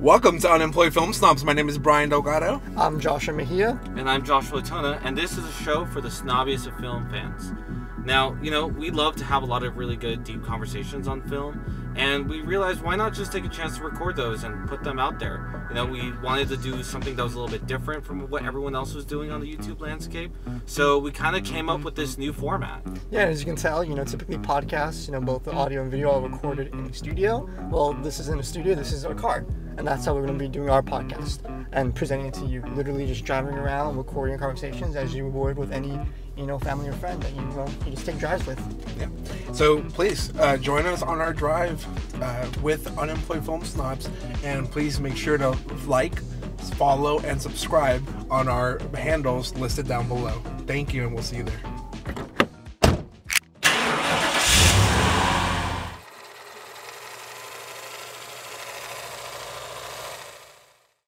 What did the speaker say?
Welcome to Unemployed Film Snobs. My name is Brian Delgado. I'm Joshua Mejia. And I'm Joshua Letona, and this is a show for the snobbiest of film fans. Now, you know, we love to have a lot of really good, deep conversations on film, and we realized why not just take a chance to record those and put them out there. You know, we wanted to do something that was a little bit different from what everyone else was doing on the YouTube landscape, so we kind of came up with this new format. Yeah, as you can tell, you know, typically podcasts, you know, both the audio and video are recorded in a studio. Well, this is in a studio, this is our car. And that's how we're going to be doing our podcast and presenting it to you. Literally just driving around, recording conversations as you would with any, you know, family or friend that you, uh, you just take drives with. Yeah. So please uh, join us on our drive uh, with Unemployed Film Snobs, and please make sure to like, follow, and subscribe on our handles listed down below. Thank you, and we'll see you there.